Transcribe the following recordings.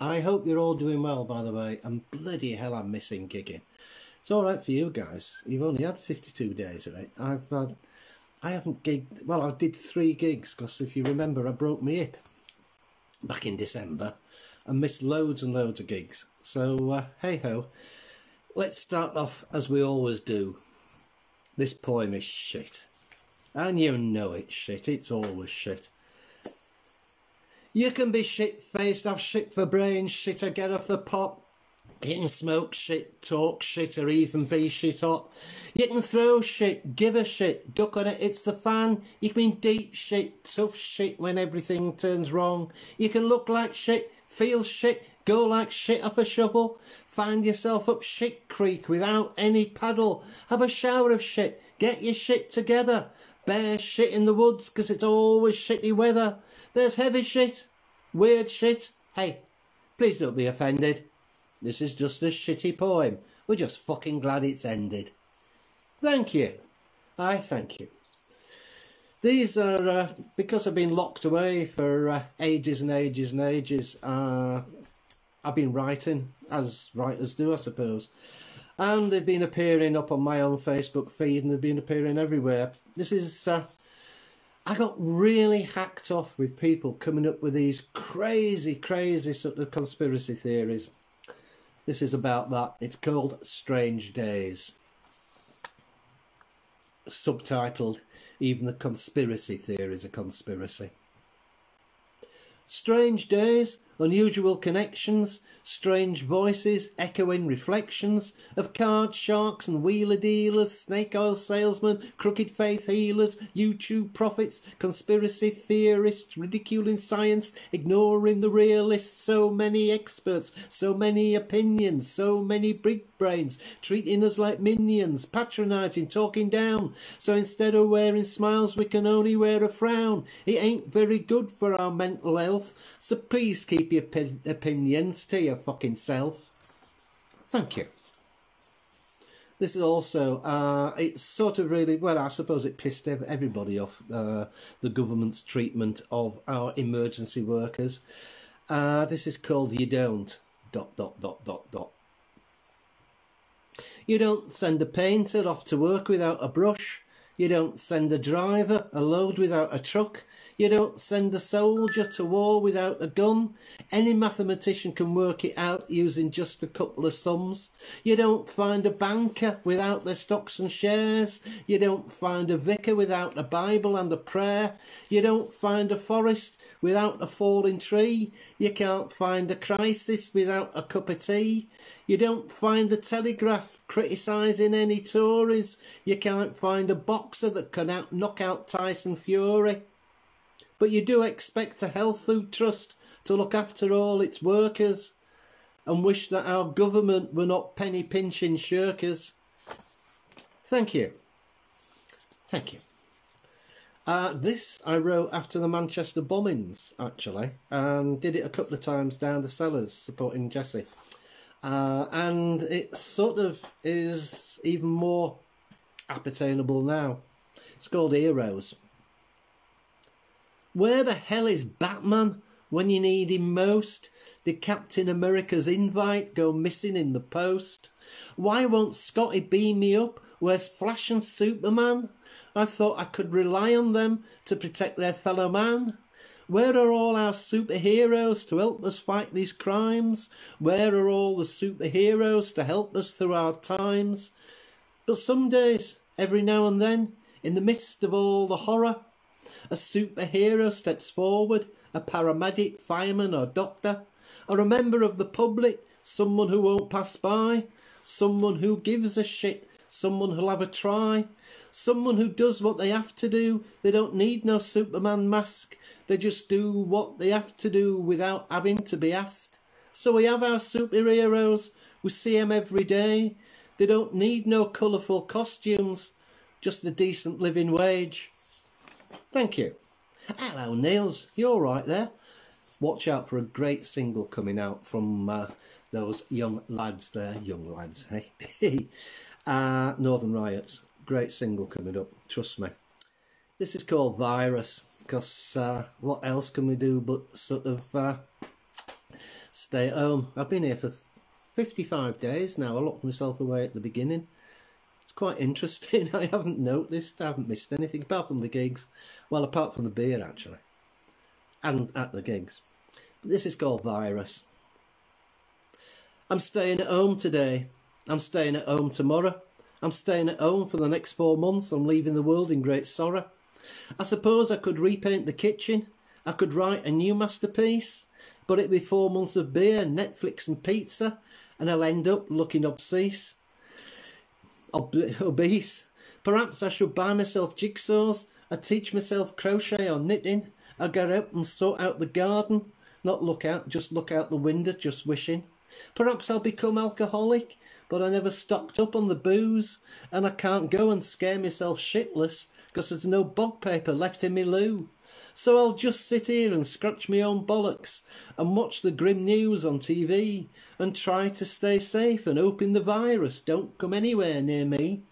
I hope you're all doing well, by the way, and bloody hell, I'm missing gigging. It's all right for you guys. You've only had 52 days of it. I've had, I haven't gigged. Well, I did three gigs because if you remember, I broke my hip back in December and missed loads and loads of gigs. So uh, hey ho, let's start off as we always do. This poem is shit, and you know it's shit. It's always shit. You can be shit faced, have shit for brains, shit or get off the pot. You can smoke shit, talk shit, or even be shit hot. You can throw shit, give a shit, duck on it, it's the fan. You can be deep shit, tough shit when everything turns wrong. You can look like shit, feel shit, go like shit off a shovel. Find yourself up shit creek without any paddle. Have a shower of shit, get your shit together. Bear shit in the woods 'cause it's always shitty weather. There's heavy shit, weird shit. Hey, please don't be offended. This is just a shitty poem. We're just fucking glad it's ended. Thank you. I thank you. These are, uh, because I've been locked away for uh, ages and ages and ages, uh, I've been writing, as writers do, I suppose and they've been appearing up on my own Facebook feed and they've been appearing everywhere. This is, uh, I got really hacked off with people coming up with these crazy, crazy sort of conspiracy theories. This is about that. It's called Strange Days. Subtitled, Even the Conspiracy Theories a Conspiracy. Strange days, unusual connections, strange voices, echoing reflections of card sharks and wheeler dealers, snake oil salesmen, crooked faith healers, YouTube prophets, conspiracy theorists, ridiculing science, ignoring the realists, so many experts, so many opinions, so many big brains, treating us like minions, patronising, talking down. So instead of wearing smiles, we can only wear a frown. It ain't very good for our mental health, so please keep your opinions to your fucking self. Thank you. This is also, uh, it's sort of really, well, I suppose it pissed everybody off, uh, the government's treatment of our emergency workers. Uh, this is called You Don't, dot, dot, dot, dot, dot. You don't send a painter off to work without a brush. You don't send a driver a load without a truck. You don't send a soldier to war without a gun. Any mathematician can work it out using just a couple of sums. You don't find a banker without their stocks and shares. You don't find a vicar without a Bible and a prayer. You don't find a forest without a falling tree. You can't find a crisis without a cup of tea. You don't find the Telegraph criticising any Tories. You can't find a boxer that can out knock out Tyson Fury. But you do expect a health food trust to look after all its workers and wish that our government were not penny pinching shirkers. Thank you. Thank you. Uh, this I wrote after the Manchester bombings, actually, and did it a couple of times down the cellars supporting Jesse. Uh, and it sort of is even more appertainable now. It's called Heroes. Where the hell is Batman when you need him most? Did Captain America's invite go missing in the post? Why won't Scotty beam me up? Where's Flash and Superman? I thought I could rely on them to protect their fellow man. Where are all our superheroes to help us fight these crimes? Where are all the superheroes to help us through our times? But some days, every now and then, in the midst of all the horror, a superhero steps forward, a paramedic, fireman or doctor, or a member of the public, someone who won't pass by, someone who gives a shit, someone who'll have a try, someone who does what they have to do. They don't need no Superman mask. They just do what they have to do without having to be asked. So we have our superheroes. We see them every day. They don't need no colourful costumes, just the decent living wage. Thank you. Hello, Niels. You all right there? Watch out for a great single coming out from uh, those young lads there. Young lads, hey? uh, Northern Riots. Great single coming up. Trust me. This is called Virus because uh, what else can we do but sort of uh, stay at home. I've been here for 55 days now. I locked myself away at the beginning. It's quite interesting. I haven't noticed. I haven't missed anything apart from the gigs. Well, apart from the beer, actually. And at the gigs. But this is called Virus. I'm staying at home today. I'm staying at home tomorrow. I'm staying at home for the next four months. I'm leaving the world in great sorrow. I suppose I could repaint the kitchen. I could write a new masterpiece. But it'd be four months of beer, Netflix and pizza. And I'll end up looking obscene. Ob obese. Perhaps I should buy myself jigsaws. I teach myself crochet or knitting. I go out and sort out the garden. Not look out, just look out the window, just wishing. Perhaps I'll become alcoholic, but I never stocked up on the booze, and I can't go and scare myself shitless, because there's no bog paper left in me loo. So I'll just sit here and scratch my own bollocks, and watch the grim news on TV, and try to stay safe and hoping the virus don't come anywhere near me.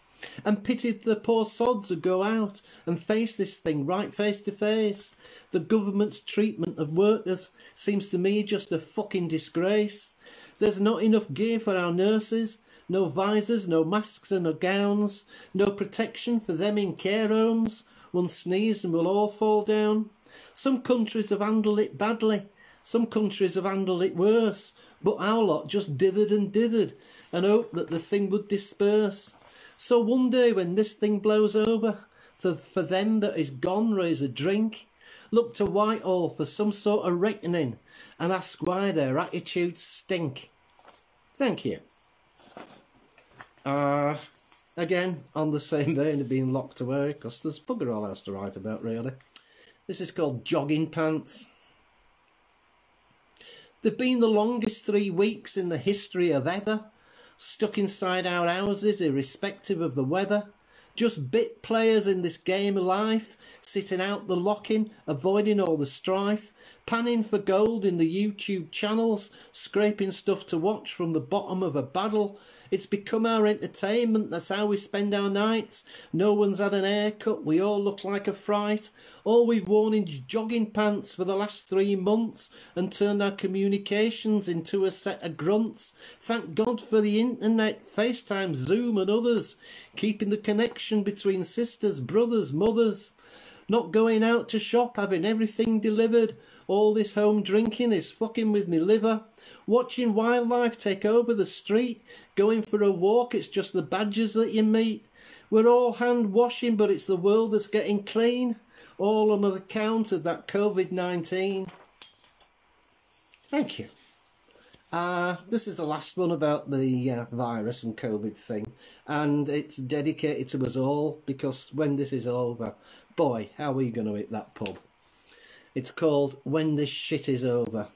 And pity the poor sods who go out and face this thing right face to face. The government's treatment of workers seems to me just a fucking disgrace. There's not enough gear for our nurses, no visors, no masks and no gowns, no protection for them in care homes. One sneeze and we'll all fall down. Some countries have handled it badly, some countries have handled it worse, but our lot just dithered and dithered and hoped that the thing would disperse. So one day when this thing blows over, for, for them that is gone raise a drink, look to Whitehall for some sort of reckoning and ask why their attitudes stink. Thank you. Uh, again, on the same vein of being locked away, because there's bugger all else to write about, really. This is called Jogging Pants. They've been the longest three weeks in the history of ever, stuck inside our houses irrespective of the weather. Just bit players in this game of life, sitting out the locking, avoiding all the strife, panning for gold in the YouTube channels, scraping stuff to watch from the bottom of a battle. It's become our entertainment, that's how we spend our nights. No one's had an haircut, we all look like a fright. All we've worn is jogging pants for the last three months and turned our communications into a set of grunts. Thank God for the internet, FaceTime, Zoom and others, keeping the connection between sisters, brothers, mothers. Not going out to shop, having everything delivered. All this home drinking is fucking with me liver. Watching wildlife take over the street. Going for a walk, it's just the badgers that you meet. We're all hand washing, but it's the world that's getting clean. All on account of that COVID 19. Thank you. Uh, this is the last one about the uh, virus and COVID thing, and it's dedicated to us all because when this is over, boy, how are we going to hit that pub? It's called When This Shit Is Over.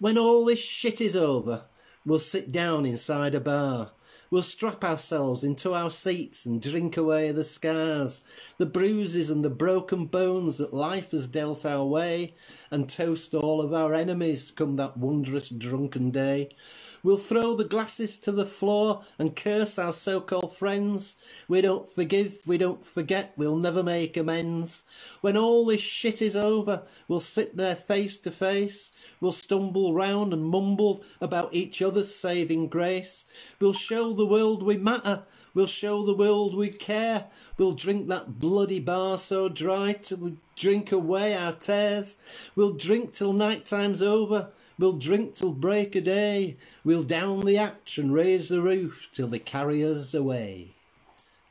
When all this shit is over, we'll sit down inside a bar. We'll strap ourselves into our seats and drink away the scars, the bruises and the broken bones that life has dealt our way, and toast all of our enemies come that wondrous drunken day. We'll throw the glasses to the floor and curse our so-called friends. We don't forgive, we don't forget, we'll never make amends. When all this shit is over, we'll sit there face to face. We'll stumble round and mumble about each other's saving grace. We'll show the world we matter. We'll show the world we care. We'll drink that bloody bar so dry till we drink away our tears. We'll drink till night time's over. We'll drink till break of day. We'll down the hatch and raise the roof till they carry us away.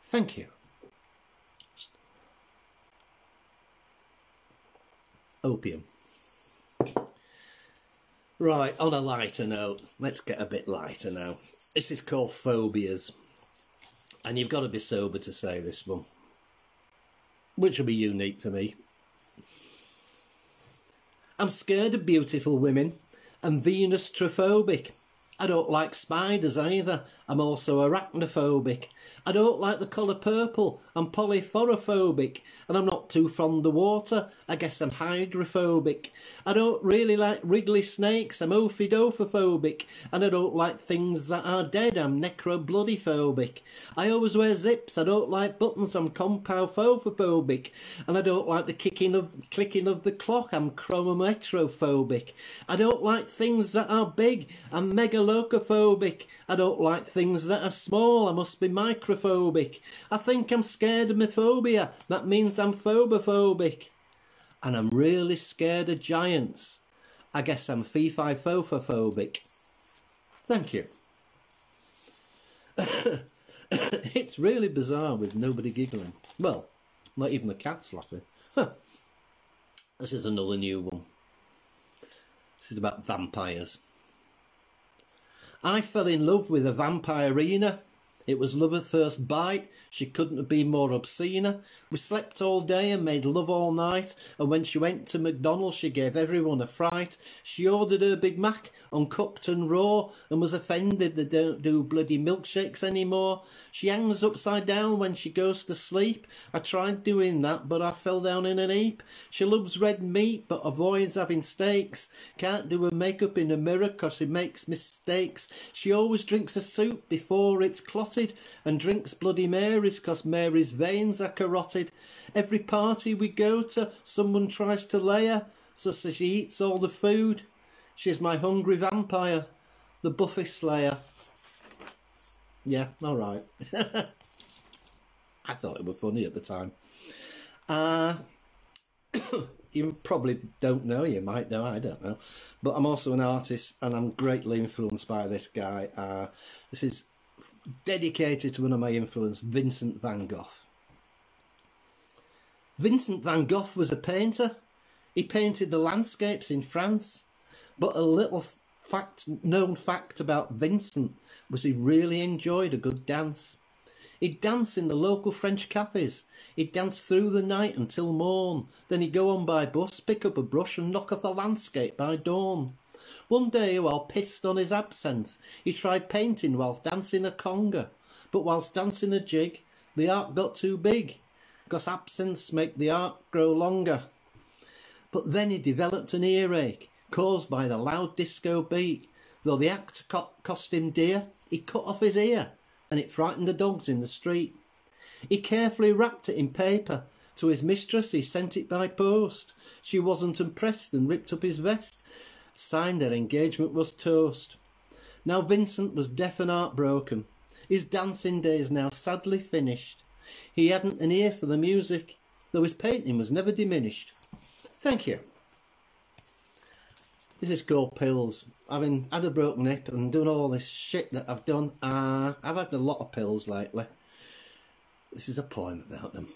Thank you. Opium. Right, on a lighter note, let's get a bit lighter now. This is called Phobias. And you've got to be sober to say this one. Which will be unique for me. I'm scared of beautiful women and venustraphobic. I don't like spiders either. I'm also arachnophobic. I don't like the colour purple. I'm polyphorophobic. And I'm not too fond of water. I guess I'm hydrophobic. I don't really like wriggly snakes. I'm ophidophobic. And I don't like things that are dead. I'm necrobloodyphobic. I always wear zips. I don't like buttons. I'm compowphobic. And I don't like the kicking of clicking of the clock. I'm chronometrophobic. I don't like things that are big. I'm megalocophobic. I don't like things that are small. I must be microphobic. I think I'm scared of my phobia. That means I'm phobophobic. And I'm really scared of giants. I guess I'm fee fi phobic. Thank you. it's really bizarre with nobody giggling. Well, not even the cat's laughing. this is another new one. This is about vampires. I fell in love with a vampirina. It was love at first bite. She couldn't have been more obscene. We slept all day and made love all night, and when she went to McDonald's she gave everyone a fright. She ordered her Big Mac uncooked and raw, and was offended they don't do bloody milkshakes anymore. She hangs upside down when she goes to sleep. I tried doing that, but I fell down in an heap. She loves red meat, but avoids having steaks. Can't do her makeup in a mirror 'cause she makes mistakes. She always drinks a soup before it's clotted, and drinks Bloody Marys 'cause Mary's veins are carotid. Every party we go to, someone tries to lay her, so she eats all the food. She's my hungry vampire, the Buffy Slayer. Yeah, alright. I thought it was funny at the time. Uh, you probably don't know, you might know, I don't know. But I'm also an artist and I'm greatly influenced by this guy. Uh, this is dedicated to one of my influences, Vincent van Gogh. Vincent van Gogh was a painter. He painted the landscapes in France. But a little fact, known fact about Vincent was he really enjoyed a good dance. He'd dance in the local French cafes. He'd dance through the night until morn. Then he'd go on by bus, pick up a brush and knock off a landscape by dawn. One day, while pissed on his absinthe, he tried painting whilst dancing a conga. But whilst dancing a jig, the art got too big, 'cause absinthe make the art grow longer. But then he developed an earache, caused by the loud disco beat. Though the act co cost him dear, he cut off his ear, and it frightened the dogs in the street. He carefully wrapped it in paper. To his mistress he sent it by post. She wasn't impressed and ripped up his vest. Signed their engagement was toast. Now Vincent was deaf and heartbroken. His dancing days now sadly finished. He hadn't an ear for the music, though his painting was never diminished. Thank you. This is called pills. I've been had a broken hip and done all this shit that I've done. Uh, I've had a lot of pills lately. This is a poem about them.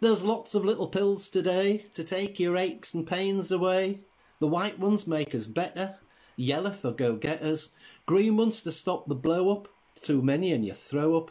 There's lots of little pills today to take your aches and pains away. The white ones make us better, yellow for go-getters, green ones to stop the blow up, too many and you throw up.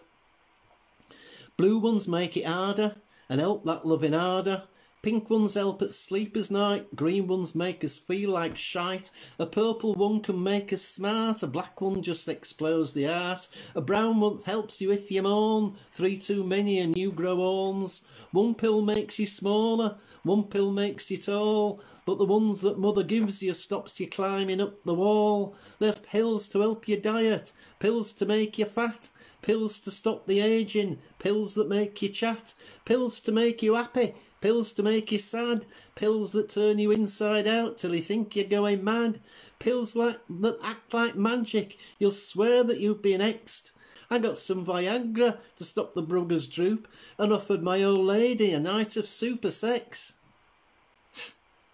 Blue ones make it harder and help that loving harder. Pink ones help at sleeper's night, green ones make us feel like shite, a purple one can make us smart, a black one just explodes the heart, a brown one helps you if you mourn, three too many and you grow horns, one pill makes you smaller, one pill makes you tall, but the ones that mother gives you stops you climbing up the wall. There's pills to help your diet, pills to make you fat, pills to stop the aging, pills that make you chat, pills to make you happy, Pills to make you sad, pills that turn you inside out till you think you're going mad, pills like that act like magic, you'll swear that you've been exed. I got some Viagra to stop the bruggers droop and offered my old lady a night of super sex.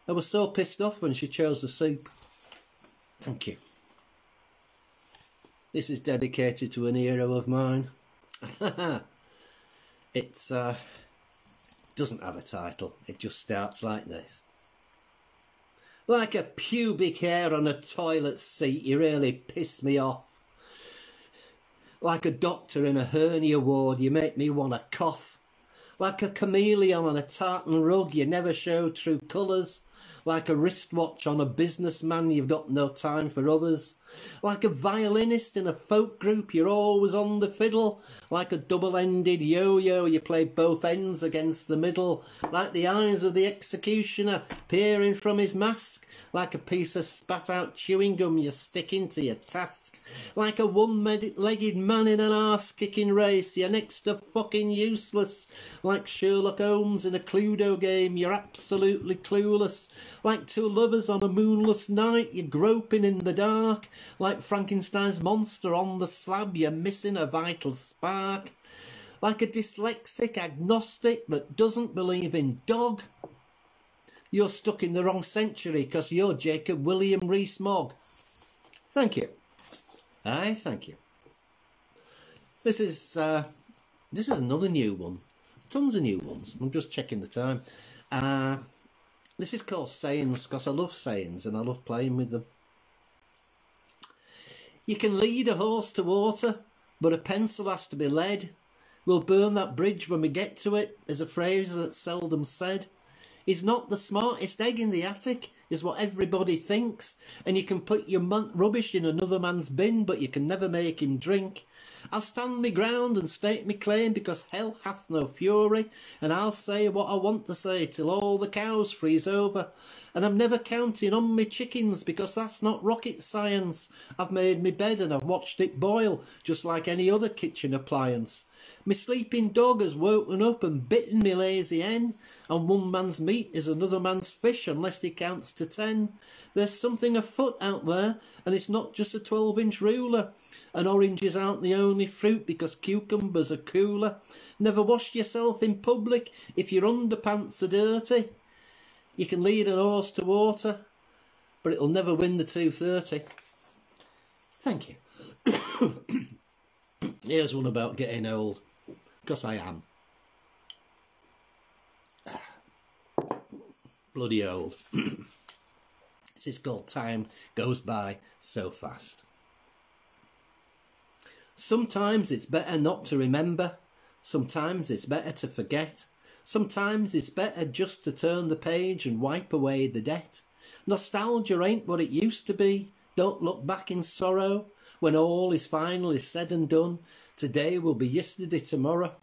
I was so pissed off when she chose the soup. Thank you. This is dedicated to an hero of mine. it's uh, doesn't have a title, it just starts like this. Like a pubic hair on a toilet seat, you really piss me off. Like a doctor in a hernia ward, you make me want to cough. Like a chameleon on a tartan rug, you never show true colours. Like a wristwatch on a businessman, you've got no time for others. Like a violinist in a folk group, you're always on the fiddle. Like a double-ended yo-yo, you play both ends against the middle. Like the eyes of the executioner peering from his mask. Like a piece of spat-out chewing gum you stick into your task. Like a one-legged man in an arse-kicking race, you're next to fucking useless. Like Sherlock Holmes in a Cluedo game, you're absolutely clueless. Like two lovers on a moonless night, you're groping in the dark. Like Frankenstein's monster on the slab, you're missing a vital spark. Like a dyslexic agnostic that doesn't believe in dog. You're stuck in the wrong century because you're Jacob William Rees-Mogg. Thank you. Aye, thank you. This is uh, this is another new one. Tons of new ones. I'm just checking the time. Uh, this is called sayings because I love sayings and I love playing with them. You can lead a horse to water, but a pencil has to be led. We'll burn that bridge when we get to it, is a phrase that's seldom said. He's not the smartest egg in the attic, is what everybody thinks. And you can put your rubbish in another man's bin, but you can never make him drink. I'll stand me ground and state me claim, because hell hath no fury. And I'll say what I want to say till all the cows freeze over. And I'm never counting on me chickens, because that's not rocket science. I've made me bed and I've watched it boil, just like any other kitchen appliance. Me sleeping dog has woken up and bitten me lazy hen, and one man's meat is another man's fish unless he counts to ten. There's something afoot out there, and it's not just a 12 inch ruler. And oranges aren't the only fruit because cucumbers are cooler. Never wash yourself in public if your underpants are dirty. You can lead an horse to water, but it'll never win the 230. Thank you. Here's one about getting old, because I am. Bloody old. this is called Time Goes By So Fast. Sometimes it's better not to remember. Sometimes it's better to forget. Sometimes it's better just to turn the page and wipe away the debt. Nostalgia ain't what it used to be. Don't look back in sorrow. When all is finally said and done, today will be yesterday tomorrow.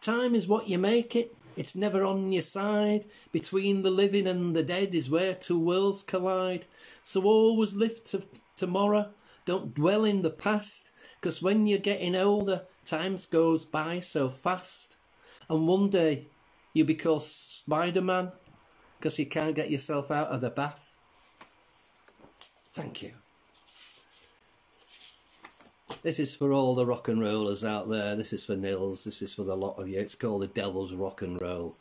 Time is what you make it. It's never on your side. Between the living and the dead is where two worlds collide. So always live to tomorrow. Don't dwell in the past. Cause when you're getting older, time goes by so fast. And one day you'll be called Spider-Man because you can't get yourself out of the bath. Thank you. This is for all the rock and rollers out there. This is for Nils. This is for the lot of you. It's called the Devil's Rock and Roll.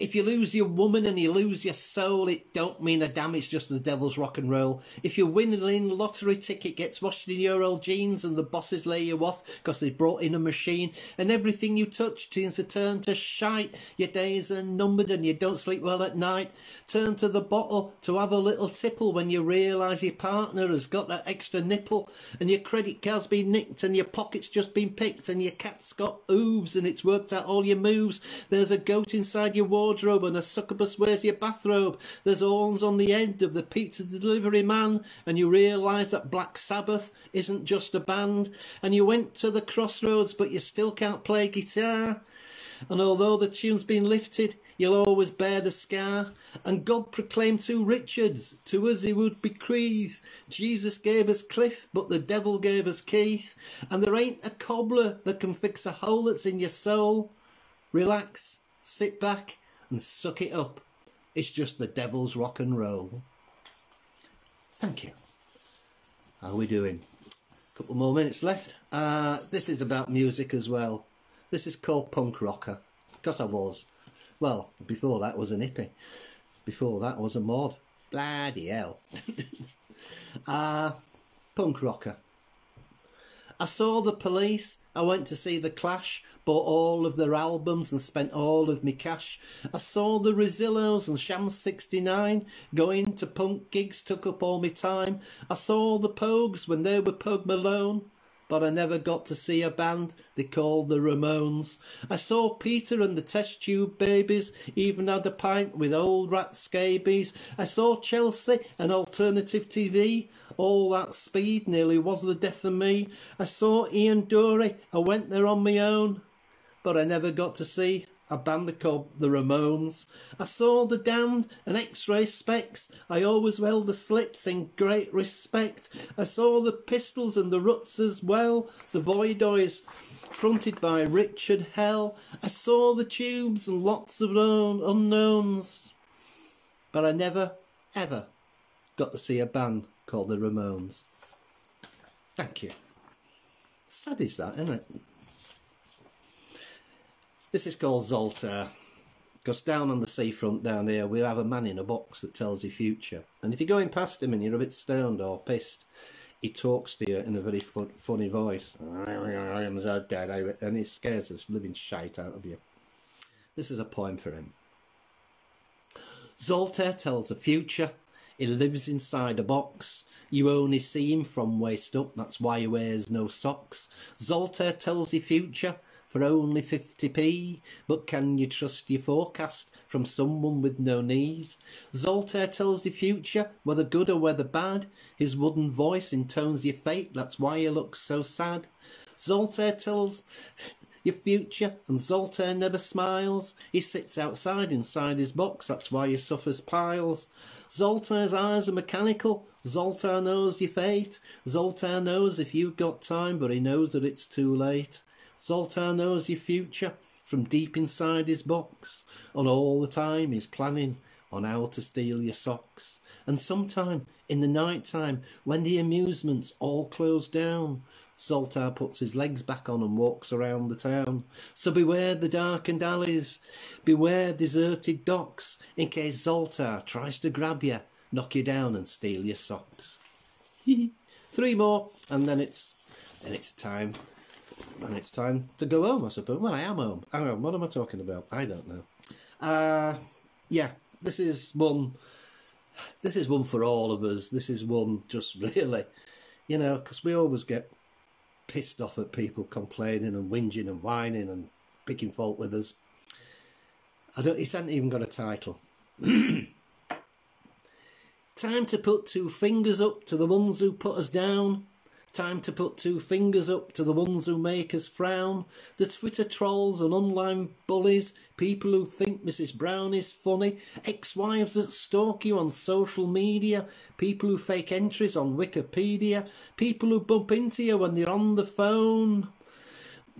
If you lose your woman and you lose your soul, it don't mean a damn, it's just the devil's rock and roll. If your winning lottery ticket gets washed in your old jeans and the bosses lay you off because they brought in a machine and everything you touch seems to turn to shite, your days are numbered and you don't sleep well at night, turn to the bottle to have a little tipple when you realise your partner has got that extra nipple and your credit card's been nicked and your pocket's just been picked and your cat's got oobs and it's worked out all your moves. There's a goat inside your wardrobe and a succubus wears your bathrobe. There's horns on the end of the pizza delivery man and you realise that Black Sabbath isn't just a band and you went to the crossroads but you still can't play guitar. And although the tune's been lifted, you'll always bear the scar. And God proclaimed to Richards, to us he would bequeath. Jesus gave us Cliff, but the devil gave us Keith. And there ain't a cobbler that can fix a hole that's in your soul. Relax, sit back, and suck it up. It's just the devil's rock and roll. Thank you. How are we doing? A couple more minutes left. Uh, this is about music as well. This is called Punk Rocker. Because I was. Well, before that was an hippie. Before that was a mod. Bloody hell. uh, punk Rocker. I saw the police. I went to see the Clash bought all of their albums and spent all of me cash. I saw the Rezillos and Sham 69, going to punk gigs took up all my time. I saw the Pogues when they were Pogue Mahone. but I never got to see a band they called the Ramones. I saw Peter and the test tube babies, even had a pint with old rat scabies. I saw Chelsea and alternative TV. All that speed nearly was the death of me. I saw Ian Dury, I went there on my own, but I never got to see a band called the Ramones. I saw the damned and X-Ray Spex. I always held the slits in great respect. I saw the pistols and the ruts as well. The Voidoids fronted by Richard Hell. I saw the tubes and lots of known unknowns. But I never, ever got to see a band called the Ramones. Thank you. Sad is that, isn't it? This is called Zoltar. Because down on the seafront down here, we have a man in a box that tells you future. And if you're going past him and you're a bit stoned or pissed, he talks to you in a very fun, funny voice. And he scares the living shite out of you. This is a poem for him. Zoltar tells the future. He lives inside a box. You only see him from waist up, that's why he wears no socks. Zoltar tells the future for only 50p. But can you trust your forecast from someone with no knees? Zoltar tells the future, whether good or whether bad. His wooden voice intones your fate, that's why you look so sad. Zoltar tells your future, and Zoltar never smiles. He sits outside inside his box, that's why he suffers piles. Zoltar's eyes are mechanical. Zoltar knows your fate. Zoltar knows if you've got time, but he knows that it's too late. Zoltar knows your future from deep inside his box, and all the time he's planning on how to steal your socks. And sometime in the night time, when the amusements all close down, Zoltar puts his legs back on and walks around the town. So beware the darkened alleys, beware deserted docks, in case Zoltar tries to grab you, knock you down and steal your socks. Three more, and then it's then it's time and it's time to go home, I suppose. Well, I am home. Hang on, what am I talking about? I don't know. Uh, yeah, this is one. This is one for all of us. This is one just really, you know, because we always get pissed off at people complaining and whinging and whining and picking fault with us. I don't. It hasn't even got a title. Time to put two fingers up to the ones who put us down. Time to put two fingers up to the ones who make us frown. The Twitter trolls and online bullies, people who think Mrs. Brown is funny, ex-wives that stalk you on social media, people who fake entries on Wikipedia, people who bump into you when you're on the phone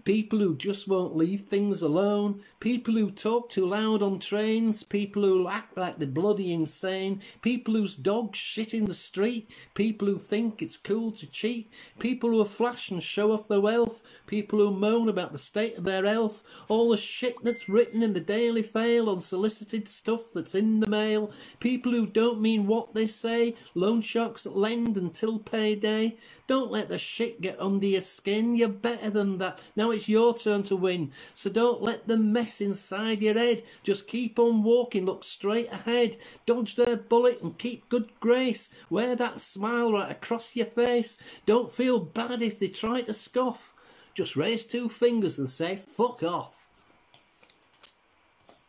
people who just won't leave things alone, people who talk too loud on trains, people who act like they're bloody insane, people whose dogs shit in the street, people who think it's cool to cheat, people who are flash and show off their wealth, people who moan about the state of their health, all the shit that's written in the Daily Fail, unsolicited stuff that's in the mail, people who don't mean what they say, loan sharks that lend until payday. Don't let the shit get under your skin, you're better than that. Now it's your turn to win. So don't let them mess inside your head. Just keep on walking, look straight ahead. Dodge their bullet and keep good grace. Wear that smile right across your face. Don't feel bad if they try to scoff. Just raise two fingers and say, fuck off.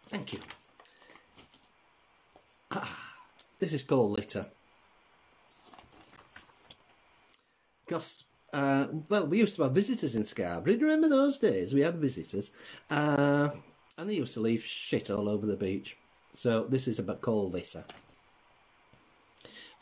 Thank you. Ah, this is called litter. Because uh, well, we used to have visitors in Scarborough. Remember those days? We had visitors. Uh, and they used to leave shit all over the beach. So this is about called litter.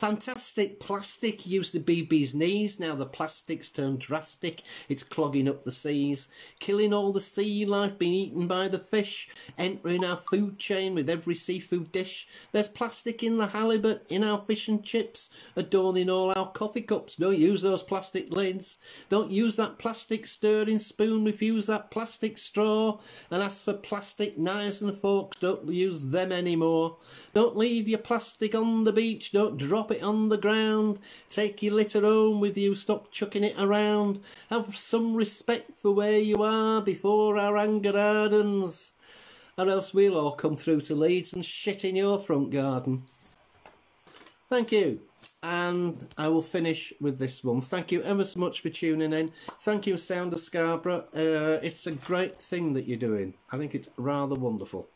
Fantastic plastic used to BB's knees, now the plastic's turned drastic, it's clogging up the seas, killing all the sea life being eaten by the fish, entering our food chain with every seafood dish. There's plastic in the halibut, in our fish and chips, adorning all our coffee cups. Don't use those plastic lids. Don't use that plastic stirring spoon, refuse that plastic straw. And as for plastic knives and forks, don't use them anymore. Don't leave your plastic on the beach, don't drop it on the ground. Take your litter home with you, stop chucking it around. Have some respect for where you are before our anger hardens. Or else we'll all come through to Leeds and shit in your front garden. Thank you. and I will finish with this one. Thank you ever so much for tuning in. Thank you, Sound of Scarborough. Uh, it's a great thing that you're doing. I think it's rather wonderful.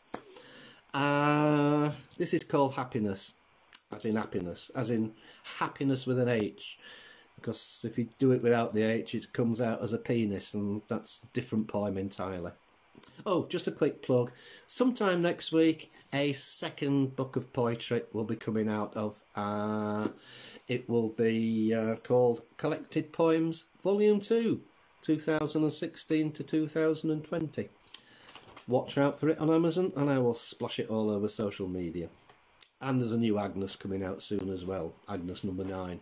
Uh, this is called Happiness, as in happiness, as in happiness with an H. Because if you do it without the H, it comes out as a penis, and that's a different poem entirely. Oh, just a quick plug. Sometime next week, a second book of poetry will be coming out of. Uh, it will be uh, called Collected Poems Volume 2, 2016 to 2020. Watch out for it on Amazon and I will splash it all over social media. And there's a new Agnes coming out soon as well, Agnes number 9.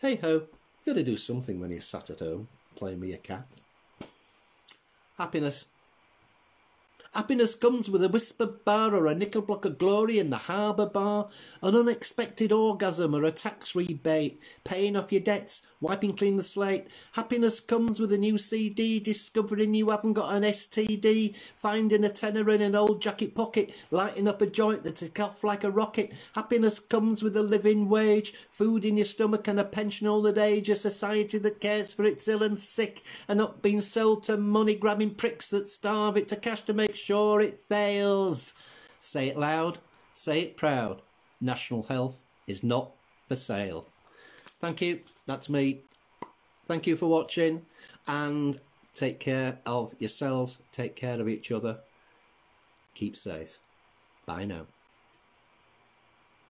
Hey ho, gotta do something when you're sat at home, playing with your cat. Happiness. Happiness comes with a Whispa bar or a knickerbocker glory in the harbour bar, an unexpected orgasm or a tax rebate, paying off your debts, wiping clean the slate. Happiness comes with a new CD, discovering you haven't got an STD, finding a tenner in an old jacket pocket, lighting up a joint that takes off like a rocket. Happiness comes with a living wage, food in your stomach and a pension old age, a society that cares for its ill and sick, and not being sold to money-grabbing pricks that starve it to cash to make sure it fails. Say it loud, say it proud. National health is not for sale. Thank you. That's me. Thank you for watching and take care of yourselves. Take care of each other. Keep safe. Bye now.